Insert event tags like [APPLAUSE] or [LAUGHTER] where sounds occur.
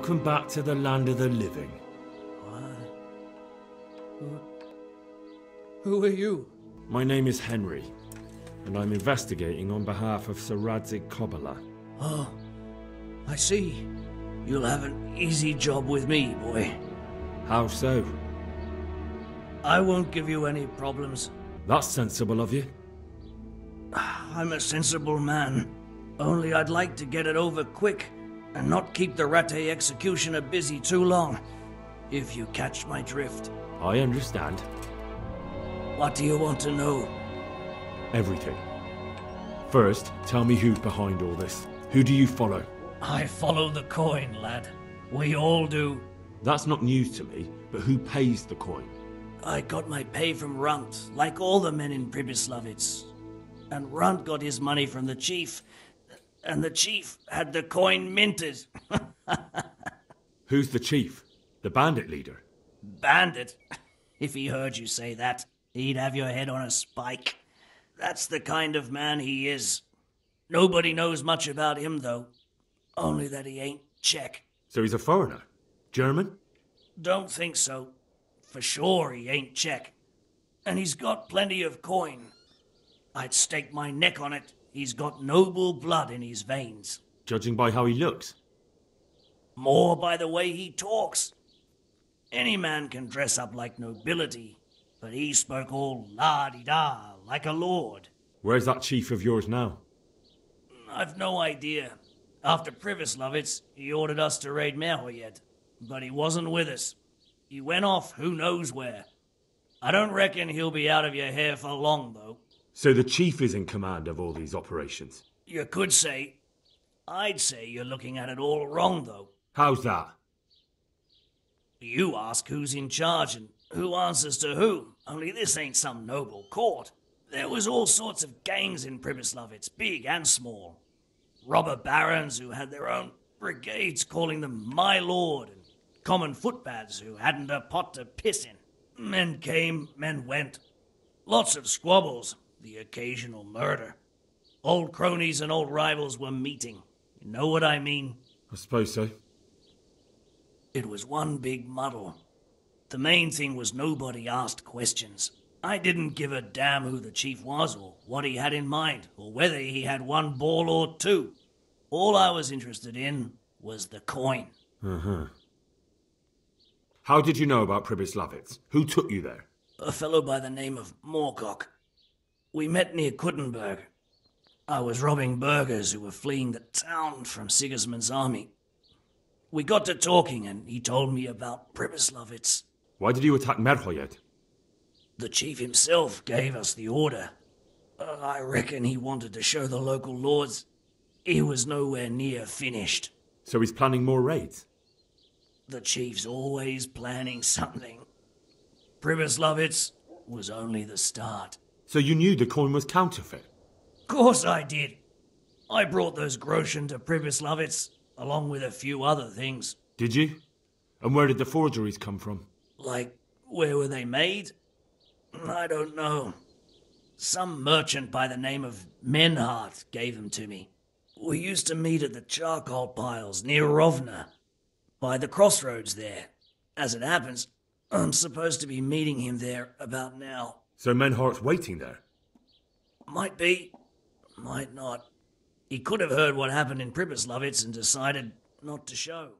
Welcome back to the land of the living. Who are you? My name is Henry, and I'm investigating on behalf of Sir Radzig Kobyla. Oh, I see. You'll have an easy job with me, boy. How so? I won't give you any problems. That's sensible of you. Ah, I'm a sensible man. Only I'd like to get it over quick and not keep the Rattay executioner busy too long. If you catch my drift. I understand. What do you want to know? Everything. First, tell me who's behind all this. Who do you follow? I follow the coin, lad. We all do. That's not news to me, but who pays the coin? I got my pay from Runt, like all the men in Pribyslavitz. And Runt got his money from the chief. And the chief had the coin minted. [LAUGHS] Who's the chief? The bandit leader? Bandit? If he heard you say that, he'd have your head on a spike. That's the kind of man he is. Nobody knows much about him, though. Only that he ain't Czech. So he's a foreigner? German? Don't think so. For sure he ain't Czech. And he's got plenty of coin. I'd stake my neck on it. He's got noble blood in his veins. Judging by how he looks. More by the way he talks. Any man can dress up like nobility, but he spoke all la-di-da, like a lord. Where's that chief of yours now? I've no idea. After Pribyslavitz, he ordered us to raid Merhojed, but he wasn't with us. He went off who knows where. I don't reckon he'll be out of your hair for long, though. So the chief is in command of all these operations? You could say. I'd say you're looking at it all wrong, though. How's that? You ask who's in charge and who answers to whom, only this ain't some noble court. There was all sorts of gangs in Pribyslavitz, big and small. Robber barons who had their own brigades calling them my lord, and common footpads who hadn't a pot to piss in. Men came, men went. Lots of squabbles, the occasional murder. Old cronies and old rivals were meeting. You know what I mean? I suppose so. It was one big muddle. The main thing was nobody asked questions. I didn't give a damn who the chief was, or what he had in mind, or whether he had one ball or two. All I was interested in was the coin. Uh-huh. How did you know about Pribyslavitz? Who took you there? A fellow by the name of Moorcock. We met near Kuttenberg. I was robbing burghers who were fleeing the town from Sigismund's army. We got to talking, and he told me about Pribyslavitz. Why did you attack Merhojed? The chief himself gave us the order. Uh, I reckon he wanted to show the local lords he was nowhere near finished. So he's planning more raids? The chief's always planning something. Pribyslavitz was only the start. So you knew the coin was counterfeit? Of course I did. I brought those groschen to Pribyslavitz, along with a few other things. Did you? And where did the forgeries come from? Like, where were they made? [CLEARS THROAT] I don't know. Some merchant by the name of Menhart gave them to me. We used to meet at the charcoal piles near Rovna, by the crossroads there. As it happens, [CLEARS THROAT] I'm supposed to be meeting him there about now. So Menhart's waiting there? Might be, might not. He could have heard what happened in Pribyslavitz and decided not to show.